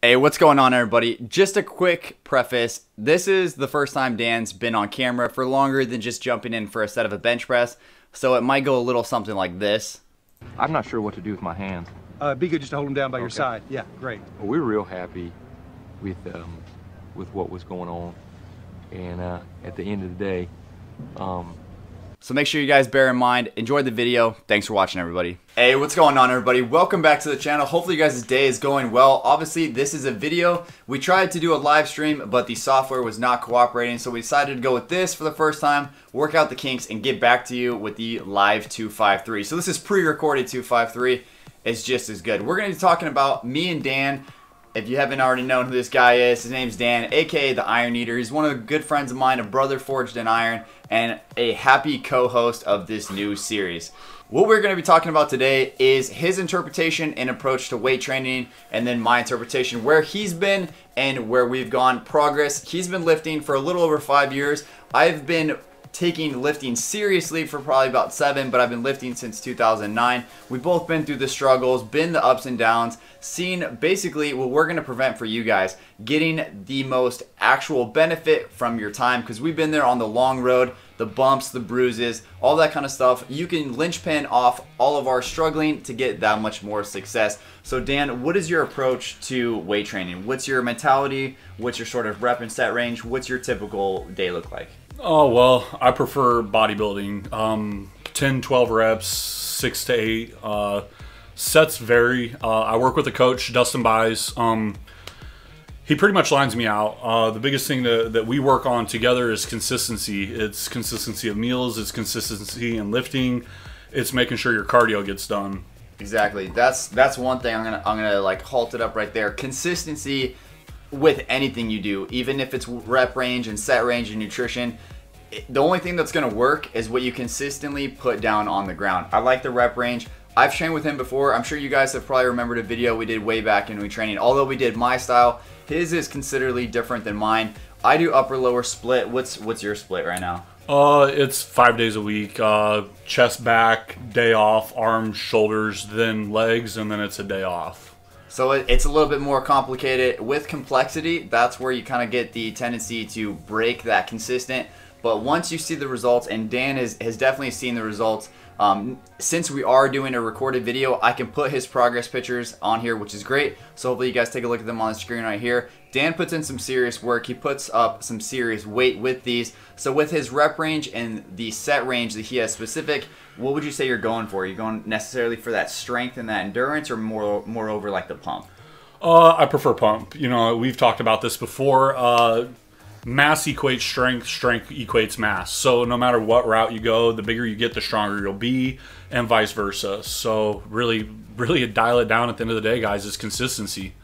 Hey, what's going on, everybody? Just a quick preface. This is the first time Dan's been on camera for longer than just jumping in for a set of a bench press, so it might go a little something like this. I'm not sure what to do with my hands. Uh, be good just to hold them down by your side. Yeah, great. We're real happy with um, with what was going on, and uh, at the end of the day, um, So make sure you guys bear in mind, enjoy the video. Thanks for watching, everybody. Hey, what's going on, everybody? Welcome back to the channel. Hopefully you guys' day is going well. Obviously, this is a video. We tried to do a live stream, but the software was not cooperating, so we decided to go with this for the first time, work out the kinks, and get back to you with the live 253. So this is pre-recorded 253. It's just as good. We're going to be talking about me and Dan if you haven't already known who this guy is, his name's Dan, aka the Iron Eater. He's one of the good friends of mine, a brother forged in iron, and a happy co-host of this new series. What we're going to be talking about today is his interpretation and approach to weight training, and then my interpretation where he's been and where we've gone. Progress. He's been lifting for a little over five years. I've been taking lifting seriously for probably about seven, but I've been lifting since 2009. We've both been through the struggles, been the ups and downs, seen basically what we're going to prevent for you guys getting the most actual benefit from your time because we've been there on the long road, the bumps, the bruises, all that kind of stuff. You can linchpin off all of our struggling to get that much more success. So, Dan, what is your approach to weight training? What's your mentality? What's your sort of rep and set range? What's your typical day look like? Oh, well, I prefer bodybuilding. Um, 10, 12 reps, 6 to 8. Uh, sets vary. Uh, I work with a coach, Dustin Buys. Um, he pretty much lines me out. Uh, the biggest thing that, that we work on together is consistency. It's consistency of meals, it's consistency in lifting, it's making sure your cardio gets done. Exactly. That's that's one thing I'm gonna I'm gonna like halt it up right there. Consistency with anything you do, even if it's rep range and set range and nutrition. The only thing that's gonna work is what you consistently put down on the ground. I like the rep range. I've trained with him before. I'm sure you guys have probably remembered a video we did way back in we training. Although we did my style, his is considerably different than mine. I do upper lower split. What's what's your split right now? Uh, it's five days a week. Uh, chest, back, day off, arms, shoulders, then legs, and then it's a day off. So it- it's a little bit more complicated. With complexity, that's where you kind of get the tendency to break that consistent. But once you see the results, and Dan has, has definitely seen the results, um, since we are doing a recorded video, I can put his progress pictures on here, which is great. So hopefully you guys take a look at them on the screen right here. Dan puts in some serious work. He puts up some serious weight with these. So with his rep range and the set range that he has specific, what would you say you're going for? Are you going necessarily for that strength and that endurance, or more moreover like the pump? Uh, I prefer pump. You know, we've talked about this before. Uh, mass equates strength, strength equates mass. So no matter what route you go, the bigger you get, the stronger you'll be, and vice versa. So really, really dial it down at the end of the day, guys, is consistency.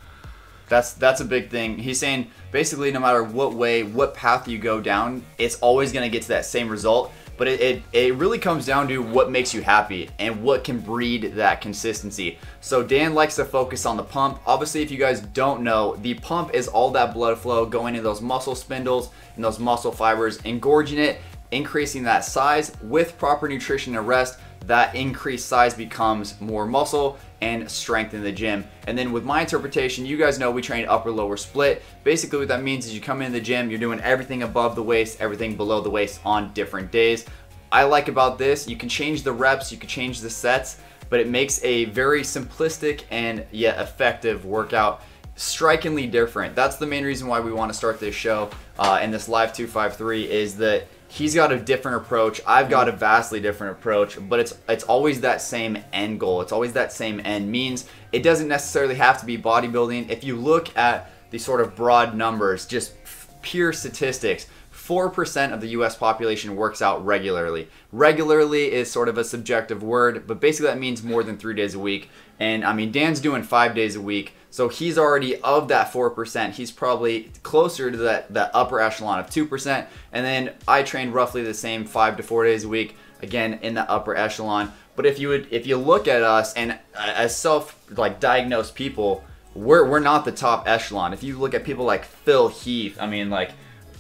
That's that's a big thing. He's saying basically no matter what way, what path you go down, it's always going to get to that same result. But it, it, it really comes down to what makes you happy and what can breed that consistency. So Dan likes to focus on the pump. Obviously, if you guys don't know, the pump is all that blood flow going into those muscle spindles and those muscle fibers, engorging it, increasing that size with proper nutrition and rest that increased size becomes more muscle and strength in the gym. And then with my interpretation, you guys know we train upper lower split. Basically what that means is you come in the gym, you're doing everything above the waist, everything below the waist on different days. I like about this, you can change the reps, you can change the sets, but it makes a very simplistic and yet effective workout strikingly different. That's the main reason why we want to start this show uh, and this live 253 is that he's got a different approach. I've got a mm. vastly different approach, but it's it's always that same end goal. It's always that same end means. It doesn't necessarily have to be bodybuilding. If you look at the sort of broad numbers, just pure statistics, 4% of the US population works out regularly. Regularly is sort of a subjective word, but basically that means more than three days a week. And I mean, Dan's doing five days a week, so he's already of that 4%. He's probably closer to that, that upper echelon of 2%. And then I train roughly the same five to four days a week, again, in the upper echelon. But if you would, if you look at us and uh, as self like diagnosed people, we're, we're not the top echelon. If you look at people like Phil Heath, I mean, like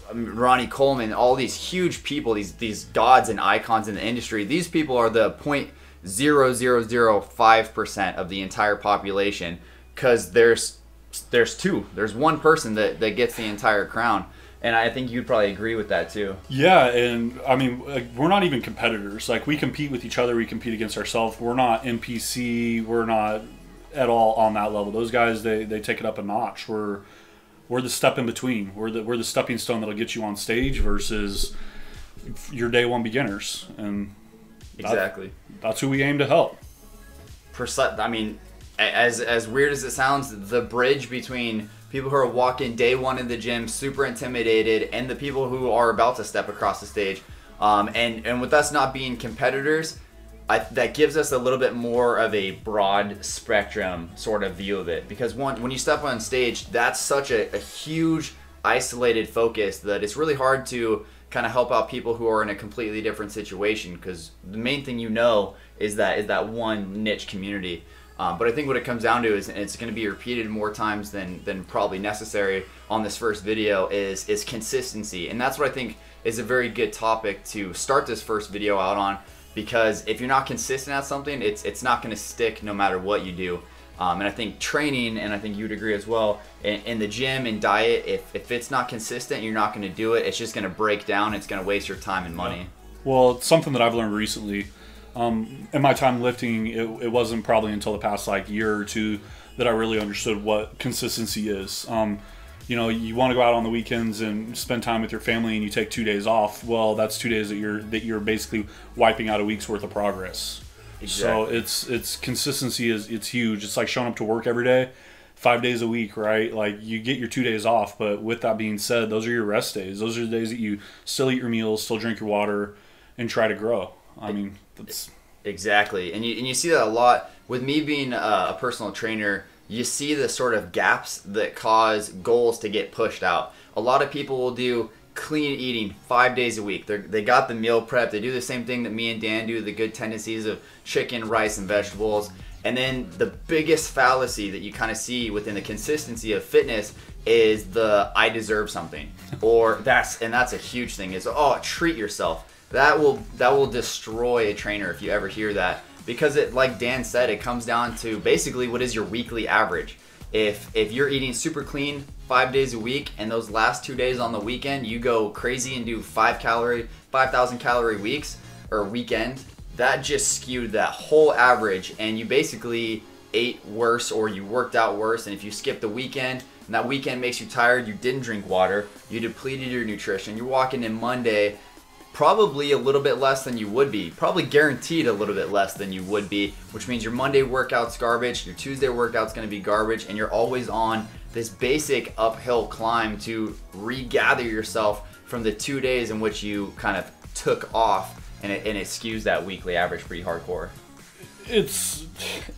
um, Ronnie Coleman, all these huge people, these these gods and icons in the industry. These people are the point zero zero zero five percent of the entire population because there's there's two. There's one person that that gets the entire crown, and I think you'd probably agree with that too. Yeah, and I mean, like, we're not even competitors. Like, we compete with each other, we compete against ourselves. We're not NPC. We're not at all on that level. Those guys, they, they take it up a notch. We're we're the step in between. We're the we're the stepping stone that'll get you on stage versus your day one beginners, and that- Exactly. that's who we aim to help. Perce- I mean, as as weird as it sounds, the bridge between people who are walking day one in the gym, super intimidated, and the people who are about to step across the stage, um, and and with us not being competitors, I, that gives us a little bit more of a broad spectrum sort of view of it. Because one, when you step on stage, that's such a, a huge isolated focus that it's really hard to kind of help out people who are in a completely different situation. Because the main thing you know is that is that one niche community um, but I think what it comes down to is and it's going to be repeated more times than than probably necessary on this first video is is consistency and that's what I think is a very good topic to start this first video out on because if you're not consistent at something it's it's not going to stick no matter what you do um, and I think training, and I think you'd agree as well, in, in the gym and diet, if, if it's not consistent, you're not going to do it. It's just going to break down. It's going to waste your time and money. Well, something that I've learned recently. Um, in my time lifting, it, it wasn't probably until the past like year or two that I really understood what consistency is. Um, you know, you want to go out on the weekends and spend time with your family, and you take two days off. Well, that's two days that you're that you're basically wiping out a week's worth of progress. So it's it's consistency is it's huge. It's like showing up to work every day, five days a week, right? Like you get your two days off, but with that being said, those are your rest days. Those are the days that you still eat your meals, still drink your water, and try to grow. I mean, that's Exactly, and you and you see that a lot with me being a, a personal trainer. You see the sort of gaps that cause goals to get pushed out. A lot of people will do clean eating five days a week. They they got the meal prep. They do the same thing that me and Dan do. The good tendencies of chicken, rice, and vegetables. And then the biggest fallacy that you kind of see within the consistency of fitness is the I deserve something, or that's and that's a huge thing. Is oh treat yourself that will that will destroy a trainer if you ever hear that. Because it like Dan said it comes down to basically what is your weekly average. If if you're eating super clean 5 days a week and those last 2 days on the weekend you go crazy and do 5 calorie 5000 calorie weeks or weekend that just skewed that whole average and you basically ate worse or you worked out worse. And if you skip the weekend and that weekend makes you tired you didn't drink water you depleted your nutrition you're walking in Monday probably a little bit less than you would be. Probably guaranteed a little bit less than you would be, which means your Monday workout's garbage, your Tuesday workout's going to be garbage, and you're always on this basic uphill climb to regather yourself from the two days in which you kind of took off, and it, and it skews that weekly average pretty hardcore. it's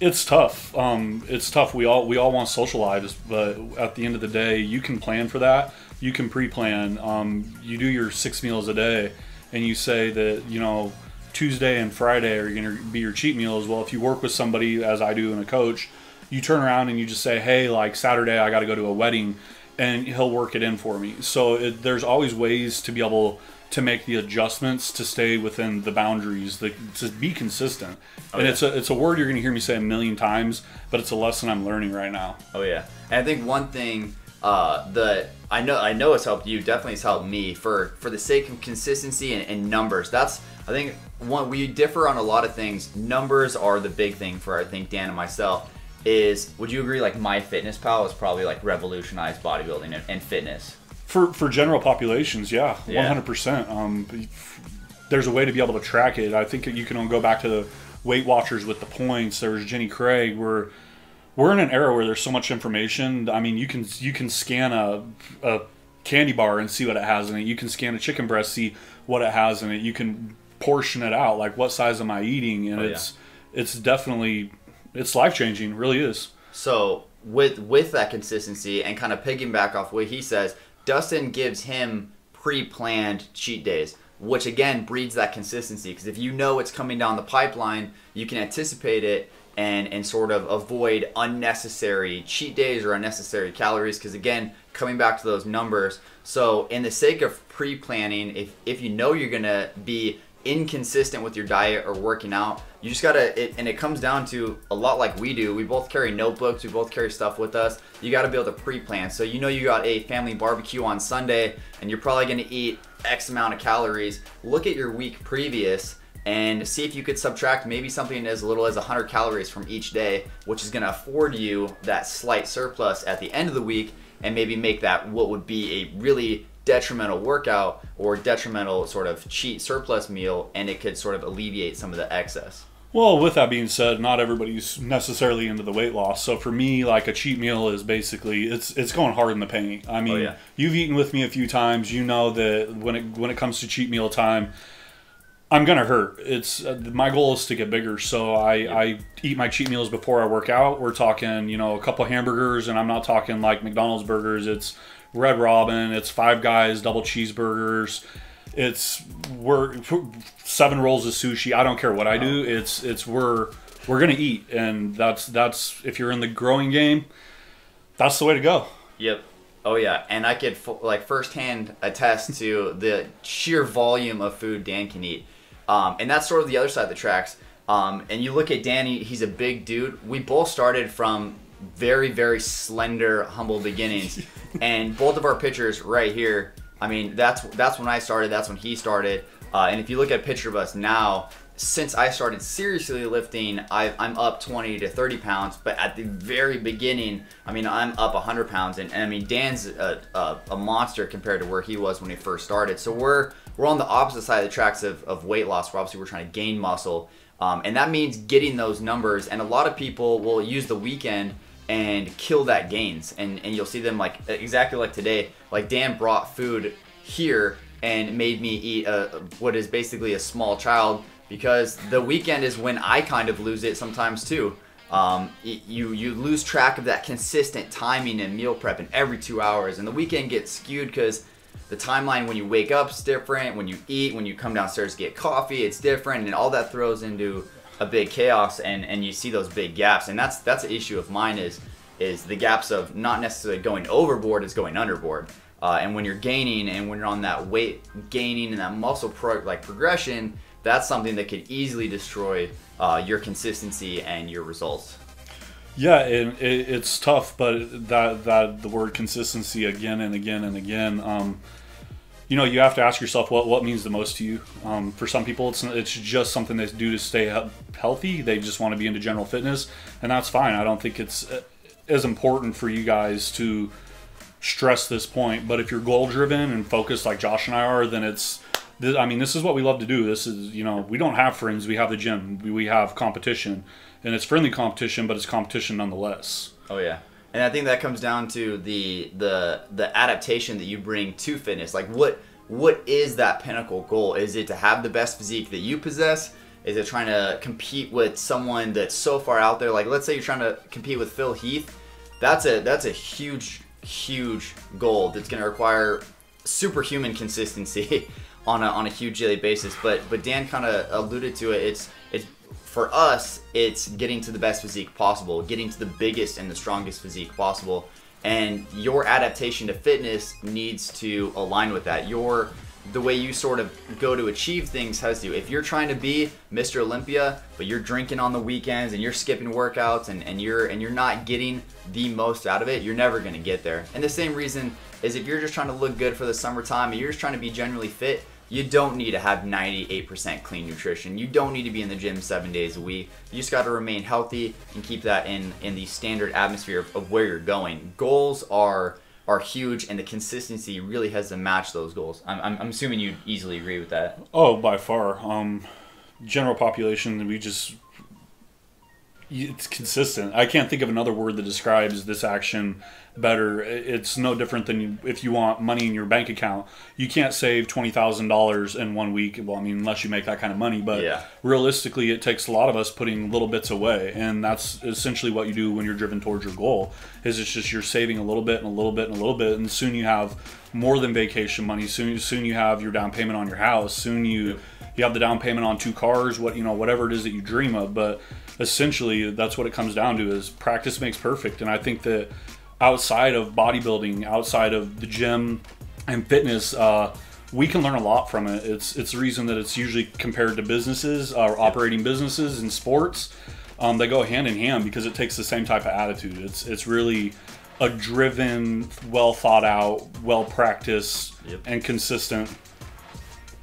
it's tough. Um, it's tough. We all we all want social lives, but at the end of the day, you can plan for that. You can pre-plan. Um, you do your six meals a day, and you say that you know Tuesday and Friday are going to be your cheat meals. Well, if you work with somebody, as I do, and a coach, you turn around and you just say, "Hey, like Saturday, I got to go to a wedding," and he'll work it in for me. So it, there's always ways to be able to make the adjustments to stay within the boundaries, the, to be consistent. and yeah. it's a it's a word you're going to hear me say a million times, but it's a lesson I'm learning right now. Oh yeah, and I think one thing uh, that I know I know it's helped you definitely it's helped me for for the sake of consistency and, and numbers. That's I think one we differ on a lot of things. Numbers are the big thing for I think Dan and myself. Is would you agree like MyFitnessPal has probably like revolutionized bodybuilding and, and fitness? For for general populations, yeah, Yeah. 100. percent Um, there's a way to be able to track it. I think you can go back to the Weight Watchers with the points. There was Jenny Craig. We're we're in an era where there's so much information. I mean, you can you can scan a, a candy bar and see what it has in it. You can scan a chicken breast, see what it has in it. You can portion it out, like what size am I eating, and Oh, yeah. it's it's definitely it's life changing. Really is. So with with that consistency and kind of piggyback off what he says, Dustin gives him pre-planned cheat days, which again breeds that consistency. Because if you know it's coming down the pipeline, you can anticipate it and and sort of avoid unnecessary cheat days or unnecessary calories. Because again, coming back to those numbers. So in the sake of pre-planning, if if you know you're gonna be inconsistent with your diet or working out, you just gotta, it, and it comes down to a lot like we do. We both carry notebooks, we both carry stuff with us. You gotta be able to pre plan. So you know you got a family barbecue on Sunday and you're probably gonna eat X amount of calories. Look at your week previous and see if you could subtract maybe something as little as 100 calories from each day, which is gonna afford you that slight surplus at the end of the week and maybe make that what would be a really detrimental workout or detrimental sort of cheat surplus meal and it could sort of alleviate some of the excess. Well, with that being said, not everybody's necessarily into the weight loss. So for me, like a cheat meal is basically it's it's going hard in the paint. I oh, mean, Oh, yeah. you've eaten with me a few times. You know that when it when it comes to cheat meal time, I'm gonna hurt. It's uh, my goal is to get bigger, so I I eat my cheat meals before I work out. We're talking, you know, a couple hamburgers, and I'm not talking like McDonald's burgers. It's Red Robin. It's Five Guys double cheeseburgers. It's we're seven rolls of sushi. I don't care what I do. It's it's we're we're gonna eat, and that's that's if you're in the growing game, that's the way to go. Yep. Oh yeah, and I could like firsthand attest to the sheer volume of food Dan can eat, um, and that's sort of the other side of the tracks. Um, and you look at Danny; he's a big dude. We both started from very, very slender, humble beginnings, and both of our pictures right here. I mean, that's that's when I started. That's when he started. Uh, and if you look at a picture of us now, since I started seriously lifting, I, I'm up 20 to 30 pounds. But at the very beginning, I mean, I'm up 100 pounds, and, and I mean, Dan's a, a, a monster compared to where he was when he first started. So we're we're on the opposite side of the tracks of, of weight loss. Where obviously we're trying to gain muscle, um, and that means getting those numbers. And a lot of people will use the weekend and kill that gains, and and you'll see them like exactly like today. Like Dan brought food here and made me eat a, what is basically a small child because the weekend is when I kind of lose it sometimes too. Um, y- you you lose track of that consistent timing and meal prep in every two hours, and the weekend gets skewed because the timeline when you wake up is different, when you eat, when you come downstairs to get coffee, it's different, and all that throws into a big chaos, and and you see those big gaps, and that's that's an issue of mine is is the gaps of not necessarily going overboard, is going underboard. Uh, and when you're gaining and when you're on that weight gaining and that muscle pro- like progression, that's something that could easily destroy uh, your consistency and your results. Yeah, it, it, it's tough, but that that the word consistency again and again and again. Um, you know, you have to ask yourself what what means the most to you. Um, for some people, it's it's just something they do to stay he- healthy. They just want to be into general fitness, and that's fine. I don't think it's uh, as important for you guys to stress this point. But if you're goal driven and focused like Josh and I are, then it's. Th- I mean, this is what we love to do. This is, you know, we don't have friends. We have the gym. We, we have competition, and it's friendly competition, but it's competition nonetheless. Oh yeah, and I think that comes down to the the the adaptation that you bring to fitness. Like what what is that pinnacle goal? Is it to have the best physique that you possess? Is it trying to compete with someone that's so far out there? Like let's say you're trying to compete with Phil Heath. That's a that's a huge huge goal that's going to require superhuman consistency on a, on a huge daily basis. But but Dan kind of alluded to it. It's it's for us. It's getting to the best physique possible, getting to the biggest and the strongest physique possible, and your adaptation to fitness needs to align with that. Your the way you sort of go to achieve things has to. If you're trying to be Mr. Olympia, but you're drinking on the weekends and you're skipping workouts and, and you're and you're not getting the most out of it, you're never gonna get there. And the same reason is if you're just trying to look good for the summertime and you're just trying to be generally fit, you don't need to have 98% clean nutrition. You don't need to be in the gym seven days a week. You just got to remain healthy and keep that in in the standard atmosphere of, of where you're going. Goals are are huge, and the consistency really has to match those goals. I'm, I'm, I'm assuming you'd easily agree with that. Oh, by far. Um, general population, we just it's consistent. I can't think of another word that describes this action better. It's no different than if you want money in your bank account. You can't save twenty thousand dollars in one week. Well, I mean, unless you make that kind of money. But Yeah. realistically, it takes a lot of us putting little bits away, and that's essentially what you do when you're driven towards your goal. Is it's just you're saving a little bit and a little bit and a little bit, and soon you have more than vacation money. Soon, soon you have your down payment on your house. Soon you you have the down payment on two cars. What you know, whatever it is that you dream of. But essentially, that's what it comes down to: is practice makes perfect. And I think that outside of bodybuilding, outside of the gym and fitness, uh, we can learn a lot from it. It's it's the reason that it's usually compared to businesses or operating businesses and sports. Um, they go hand in hand because it takes the same type of attitude. It's it's really a driven, well thought out, well practiced, Yep. and consistent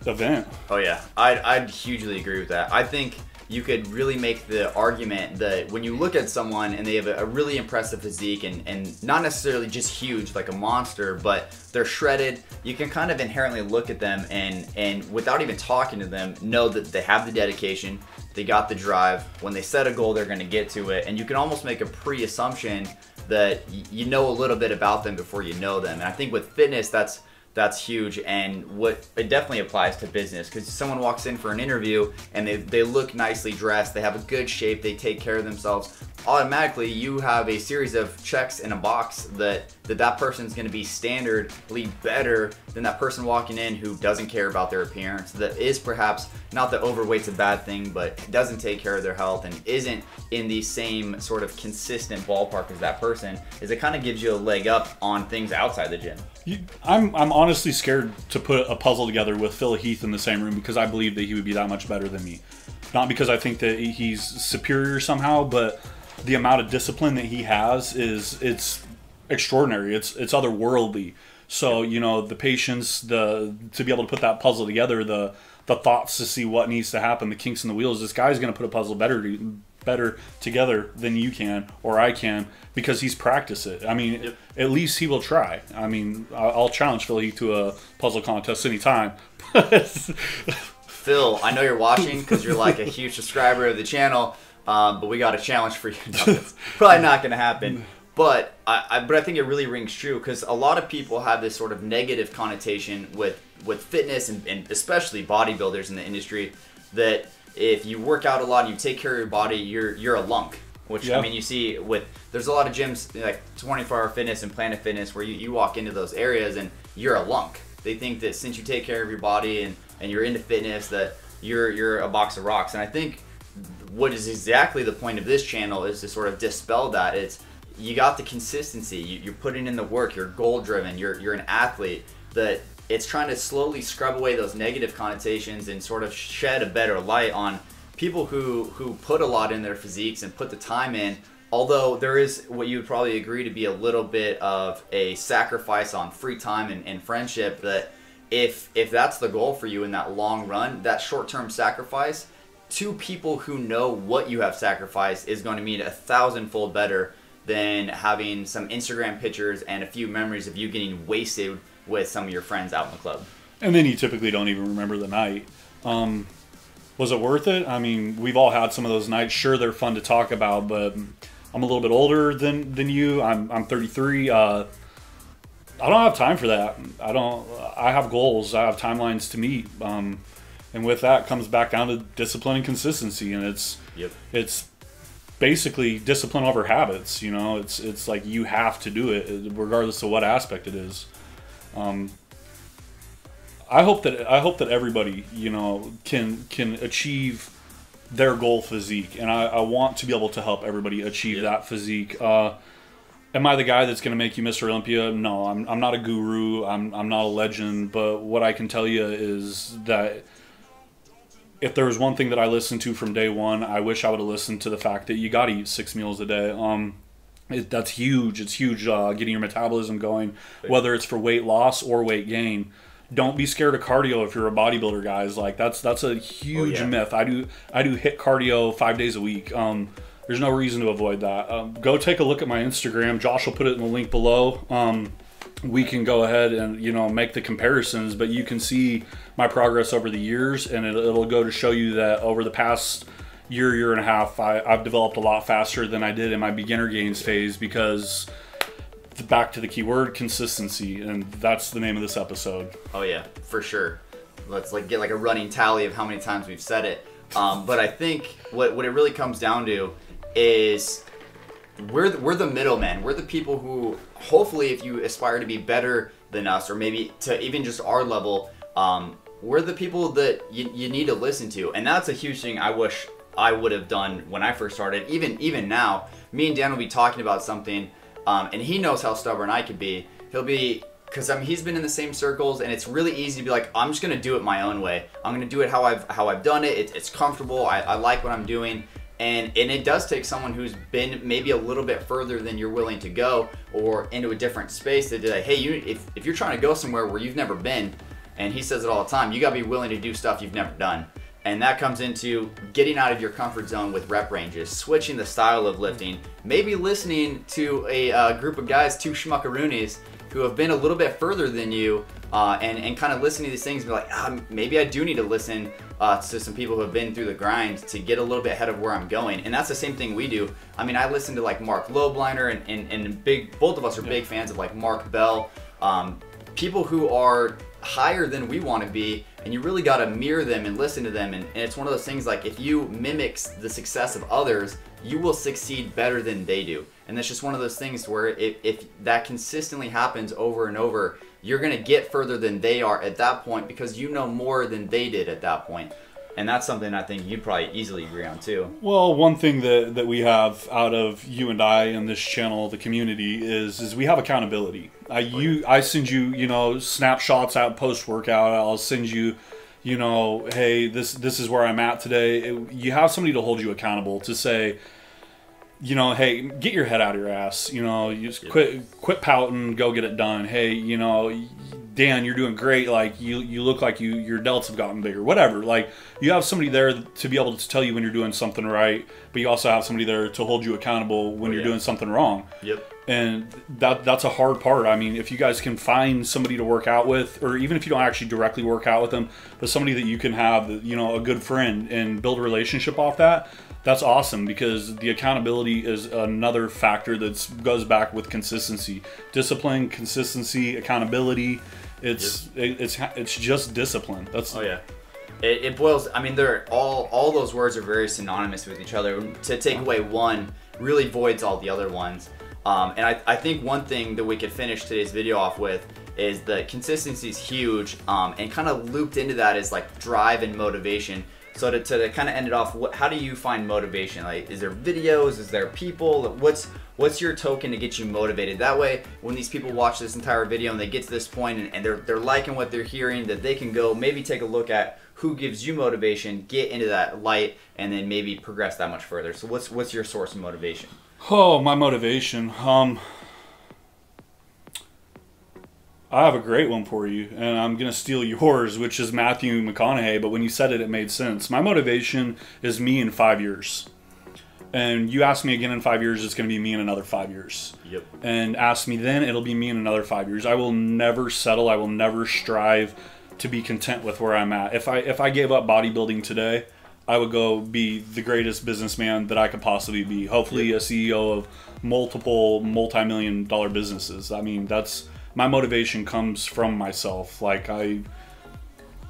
event. Oh yeah, I'd, I'd hugely agree with that. I think you could really make the argument that when you look at someone and they have a, really impressive physique and, and not necessarily just huge like a monster, but they're shredded, you can kind of inherently look at them and and without even talking to them, know that they have the dedication, they got the drive. When they set a goal, they're going to get to it, and you can almost make a pre-assumption that you know a little bit about them before you know them. And I think with fitness, that's that's huge. And what it definitely applies to business because someone walks in for an interview and they, they look nicely dressed they have a good shape they take care of themselves automatically you have a series of checks in a box that that, that person's going to be standardly better than that person walking in who doesn't care about their appearance that is perhaps not that overweight's a bad thing but doesn't take care of their health and isn't in the same sort of consistent ballpark as that person is it kind of gives you a leg up on things outside the gym I'm I'm honestly scared to put a puzzle together with Phil Heath in the same room because I believe that he would be that much better than me. Not because I think that he's superior somehow, but the amount of discipline that he has is it's extraordinary. It's it's otherworldly. So you know the patience, the to be able to put that puzzle together, the the thoughts to see what needs to happen, the kinks in the wheels. This guy's going to put a puzzle better to, better together than you can or I can because he's practiced it. I mean, at least he will try. I mean, I'll challenge Phil Heath to a puzzle contest anytime. Phil, I know you're watching because you're like a huge subscriber of the channel, um, but we got a challenge for you. No, probably not going to happen. But I, I, but I think it really rings true because a lot of people have this sort of negative connotation with with fitness and, and especially bodybuilders in the industry that if you work out a lot and you take care of your body, you're you're a lunk. Which Yeah. I mean, you see with there's a lot of gyms like 24 Hour Fitness and Planet Fitness where you, you walk into those areas and you're a lunk. They think that since you take care of your body and, and you're into fitness that you're you're a box of rocks. And I think what is exactly the point of this channel is to sort of dispel that. It's you got the consistency. You, you're putting in the work. You're goal driven. You're you're an athlete. That it's trying to slowly scrub away those negative connotations and sort of shed a better light on people who who put a lot in their physiques and put the time in. Although there is what you would probably agree to be a little bit of a sacrifice on free time and, and friendship that if if that's the goal for you in that long run, that short term sacrifice to people who know what you have sacrificed is going to mean a thousandfold better than having some Instagram pictures and a few memories of you getting wasted with some of your friends out in the club. and then you typically don't even remember the night. Um, was it worth it? I mean, we've all had some of those nights. Sure, they're fun to talk about, but I'm a little bit older than than you. I'm I'm 33. Uh, I don't have time for that. I don't. I have goals. I have timelines to meet. Um, and with that comes back down to discipline and consistency. And it's Yep. it's basically discipline over habits. You know, it's it's like you have to do it regardless of what aspect it is. Um, I hope that I hope that everybody you know can can achieve their goal physique, and I, I want to be able to help everybody achieve that physique. Uh, am I the guy that's going to make you Mr. Olympia? No, I'm, I'm not a guru. I'm, I'm not a legend. But what I can tell you is that if there was one thing that I listened to from day one, I wish I would have listened to the fact that you got to eat six meals a day. Um, it, that's huge. It's huge uh, getting your metabolism going, whether it's for weight loss or weight gain. Don't be scared of cardio if you're a bodybuilder, guys. Like that's that's a huge yeah. myth. I do I do hit cardio five days a week. Um, there's no reason to avoid that. Um, go take a look at my Instagram. Josh will put it in the link below. Um, we can go ahead and you know make the comparisons, but you can see my progress over the years, and it, it'll go to show you that over the past year, year and a half, I, I've developed a lot faster than I did in my beginner gains phase because back to the keyword consistency, and that's the name of this episode. Oh yeah, for sure. Let's like get like a running tally of how many times we've said it. Um, but I think what what it really comes down to is we're the, we're the middlemen. We're the people who hopefully, if you aspire to be better than us, or maybe to even just our level, um, we're the people that you, you need to listen to, and that's a huge thing. I wish I would have done when I first started. Even even now, me and Dan will be talking about something, um, and he knows how stubborn I could be. He'll be because I mean he's been in the same circles, and it's really easy to be like, I'm just gonna do it my own way. I'm gonna do it how I've how I've done it. it it's comfortable. I, I like what I'm doing. And, and it does take someone who's been maybe a little bit further than you're willing to go or into a different space to like, hey, you, if, if you're trying to go somewhere where you've never been, and he says it all the time, you gotta be willing to do stuff you've never done. And that comes into getting out of your comfort zone with rep ranges, switching the style of lifting, maybe listening to a uh, group of guys, two schmuckaroonies, who have been a little bit further than you, uh, and, and kind of listening to these things and be like, ah, maybe I do need to listen uh, to some people who have been through the grind to get a little bit ahead of where I'm going. And that's the same thing we do. I mean, I listen to like Marc Lobliner and, and, and big, both of us are big fans of like Mark Bell, um, people who are higher than we want to be and you really got to mirror them and listen to them and, and, it's one of those things like if you mimics the success of others you will succeed better than they do and that's just one of those things where if, if that consistently happens over and over you're going to get further than they are at that point because you know more than they did at that point and that's something I think you'd probably easily agree on too. Well, one thing that, that we have out of you and I in this channel, the community, is is we have accountability. I oh, you I send you you know snapshots out post workout. I'll send you you know hey this this is where I'm at today. It, you have somebody to hold you accountable to say you know, hey, get your head out of your ass. You know, you just quit quit pouting, go get it done. Hey, you know, Dan, you're doing great. Like you, you look like you your delts have gotten bigger. Whatever. Like you have somebody there to be able to tell you when you're doing something right, but you also have somebody there to hold you accountable when oh, you're yeah. doing something wrong. Yep. And that that's a hard part. I mean, if you guys can find somebody to work out with, or even if you don't actually directly work out with them, but somebody that you can have, you know, a good friend and build a relationship off that, that's awesome because the accountability is another factor that goes back with consistency, discipline, consistency, accountability it's it, it's it's just discipline. That's oh yeah. It, it, boils. I mean, they're all all those words are very synonymous with each other. To take away one really voids all the other ones. Um, and I, I think one thing that we could finish today's video off with is the consistency is huge. Um, and kind of looped into that is like drive and motivation. So to, to kind of end it off, what, how do you find motivation? Like, is there videos? Is there people? What's what's your token to get you motivated? That way, when these people watch this entire video and they get to this point and, and they're they're liking what they're hearing, that they can go maybe take a look at who gives you motivation, get into that light, and then maybe progress that much further. So what's what's your source of motivation? Oh, my motivation. Um, I have a great one for you, and I'm going to steal yours, which is Matthew McConaughey. But when you said it, it made sense. My motivation is me in five years. And you ask me again in five years, it's going to be me in another five years. Yep. And ask me then, it'll be me in another five years. I will never settle. I will never strive to be content with where I'm at. If I if I gave up bodybuilding today, I would go be the greatest businessman that I could possibly be. Hopefully, a CEO of multiple multi-million dollar businesses. I mean, that's my motivation comes from myself. Like I,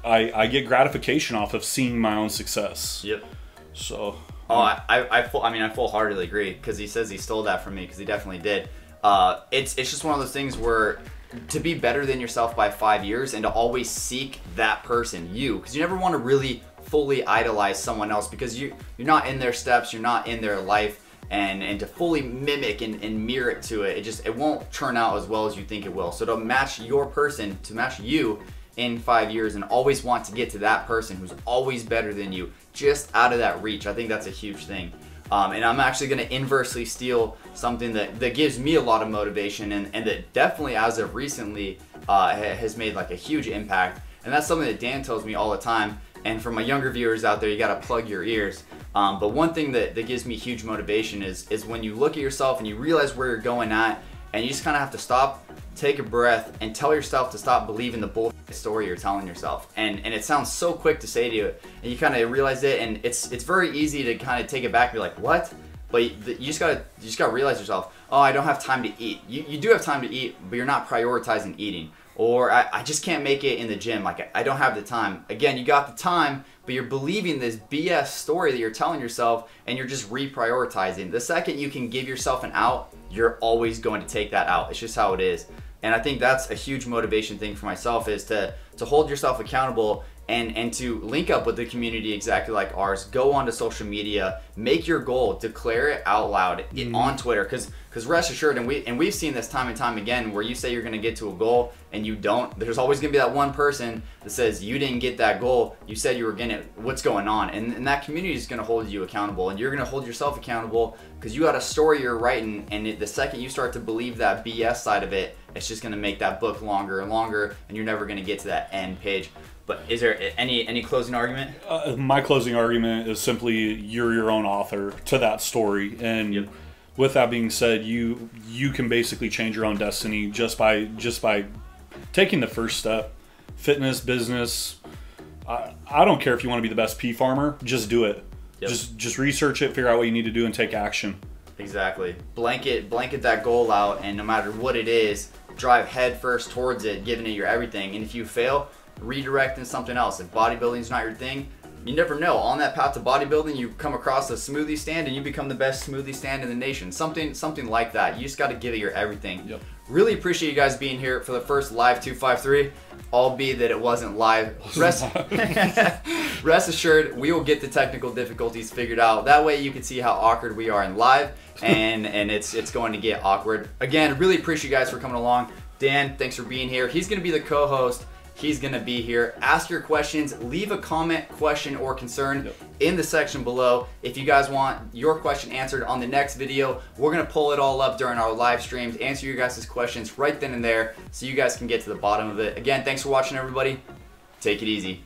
I, I get gratification off of seeing my own success. Yep. So. Oh, I, I, I, full, I mean, I full heartedly agree because he says he stole that from me because he definitely did. Uh, it's, it's just one of those things where to be better than yourself by five years and to always seek that person, you, because you never want to really fully idolize someone else because you, you're not in their steps, you're not in their life and and to fully mimic and, and mirror it to it it just it won't turn out as well as you think it will. So to match your person to match you in five years and always want to get to that person who's always better than you just out of that reach. I think that's a huge thing. Um, and i'm actually going to inversely steal something that, that gives me a lot of motivation and, and that definitely as of recently uh, has made like a huge impact. And that's something that dan tells me all the time and for my younger viewers out there you got to plug your ears um, but one thing that, that gives me huge motivation is, is when you look at yourself and you realize where you're going at, and you just kind of have to stop, take a breath, and tell yourself to stop believing the bullshit story you're telling yourself. And and it sounds so quick to say to you, and you kind of realize it, and it's it's very easy to kind of take it back and be like, what? But you, you just gotta you just gotta realize yourself, oh, I don't have time to eat. You, you do have time to eat, but you're not prioritizing eating. Or I, I just can't make it in the gym. Like I, I don't have the time. Again, you got the time, but you're believing this BS story that you're telling yourself and you're just reprioritizing. The second you can give yourself an out, you're always going to take that out. It's just how it is. And I think that's a huge motivation thing for myself is to to hold yourself accountable and and to link up with the community exactly like ours. Go onto social media, make your goal, declare it out loud i- on Twitter, because because rest assured, and we and we've seen this time and time again, where you say you're going to get to a goal and you don't. There's always going to be that one person that says you didn't get that goal. You said you were going to. What's going on? And, and that community is going to hold you accountable, and you're going to hold yourself accountable because you got a story you're writing, and it, the second you start to believe that BS side of it, it's just going to make that book longer and longer, and you're never going to get to that end page. But is there any any closing argument? Uh, my closing argument is simply you're your own author to that story, and Yep. with that being said, you you can basically change your own destiny just by just by taking the first step. Fitness, business. I, I don't care if you want to be the best pea farmer. Just do it. Yep. Just just research it, figure out what you need to do, and take action. Exactly. Blanket blanket that goal out, and no matter what it is, drive head first towards it, giving it your everything. And if you fail, redirect into something else. If bodybuilding's not your thing, you never know. On that path to bodybuilding, you come across a smoothie stand and you become the best smoothie stand in the nation. Something something like that. You just got to give it your everything. Yep. Really appreciate you guys being here for the first live 253, albeit that it wasn't live. Rest, rest assured, we will get the technical difficulties figured out. That way you can see how awkward we are in live and and it's it's going to get awkward. Again, really appreciate you guys for coming along. Dan, thanks for being here. He's going to be the co-host. He's going to be here. Ask your questions. Leave a comment, question, or concern Yep. in the section below. If you guys want your question answered on the next video, we're going to pull it all up during our live streams, answer your guys' questions right then and there so you guys can get to the bottom of it. Again, thanks for watching, everybody. Take it easy.